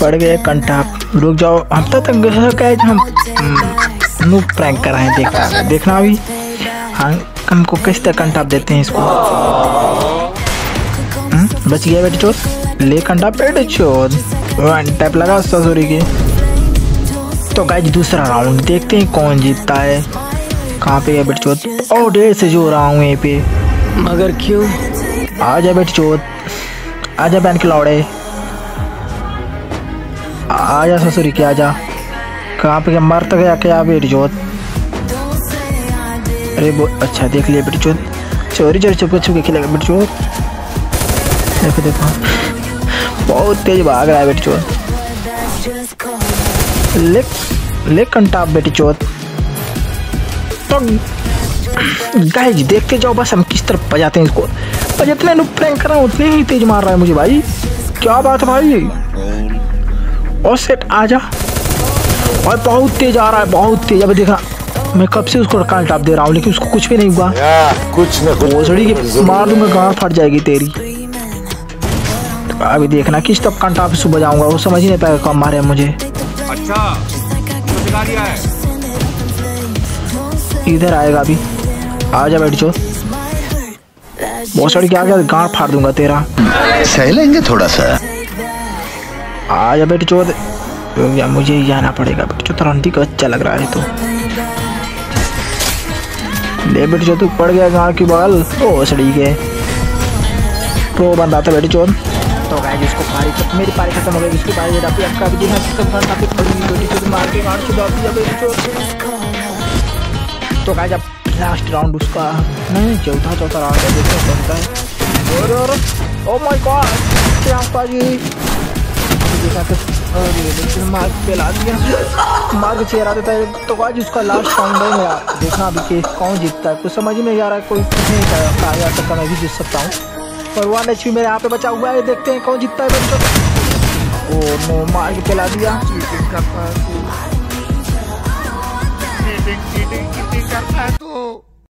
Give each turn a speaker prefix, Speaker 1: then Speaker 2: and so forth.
Speaker 1: पड़ गए कंटा रुक जाओ हम तो तंग कैच हम नु प्रैंक कर रहे हैं देखना देखना अभी। हाँ हमको किस तरह कंटाप देते हैं इसको? हम्म, बच गया बेटे चोर। ले कंटा पेट चोर। वन टैप लगा ससुरी की। तो गाइज़ दूसरा राउंड देखते हैं कौन जीतता है। कहाँ पे है बेटे चोत ओ डेढ़ से जो रहा हूँ यहीं पे।
Speaker 2: मगर क्यों?
Speaker 1: आ जा बेटे चोत आ जा बहन के लौड़े। आ जा ससुरी के आ जा? कहाँ पे क्या मर तो गया क्या बेटी चोत अरे वो अच्छा देख लिया बेटी चोत चोरी चोरी चुपके छुपके खेलेगा बेटी चोत देखो देखो। बहुत तेज भाग रहा है बेटी चोत ले ले कंटाप बेटी चोत तो गाइज़ देखते जाओ, बस हम किस तरफ़ बजाते हैं इसको। और जितने नुक प्रैंक कर रहा हूँ उतने ही तेज मार रहा है मुझे भाई। क्या बात है भाई। और सेट आ जा। और बहुत तेज आ रहा है बहुत तेज। अब देखा मैं कब से उसको कान टाप दे रहा हूँ लेकिन उसको कुछ भी नहीं हुआ।
Speaker 3: कुछ न कुछ
Speaker 1: की मार दूँगा गाँव फट जाएगी तेरी। तो अभी देखना किस तब कान टाप से बजाऊँगा वो समझ ही नहीं पाएगा कब मारे मुझे।
Speaker 4: अच्छा
Speaker 1: इधर आएगा अभी। आ जा बैठ चो भोसड़ी के क्या गाँव फाड़ दूँगा तेरा।
Speaker 3: सह लेंगे थोड़ा सा।
Speaker 1: आ जा बेटे चोद या मुझे जाना पड़ेगा। बेटे चो तरंती का अच्छा लग रहा है तो। ले बेटे चो तू पड़ गया गाँव की बगल ओ, सड़ी के प्रो बंदा था बेटे चोद तो गाइस इसको पारी खत्म मेरी पारी खत्म हो गई। इसकी पारी डापी आपका भी देखा सिस्टम फ्रंट काफ़ी पड़ी बेटी चोद मार के गाँव छुड़ा दिया बेटे चोद तो गाइस अब लास्ट राउंड उसका। नहीं, चौथा चौथा राउंड है कौन सा है। और ओ माय गॉड क्या पाजी। तो अरे लेकिन मार के दिया मार्ग चेहरा देता है तो आज उसका लास्ट राउंड है मेरा देखना अभी केस कौन जीतता है कुछ समझ में नहीं आ रहा है कोई नहीं कहा जा सकता मैं भी जीत सकता हूँ पर वन एच मेरे यहाँ पे बचा हुआ है देखते हैं कौन जीतता है ओ नो मार के पिला दिया।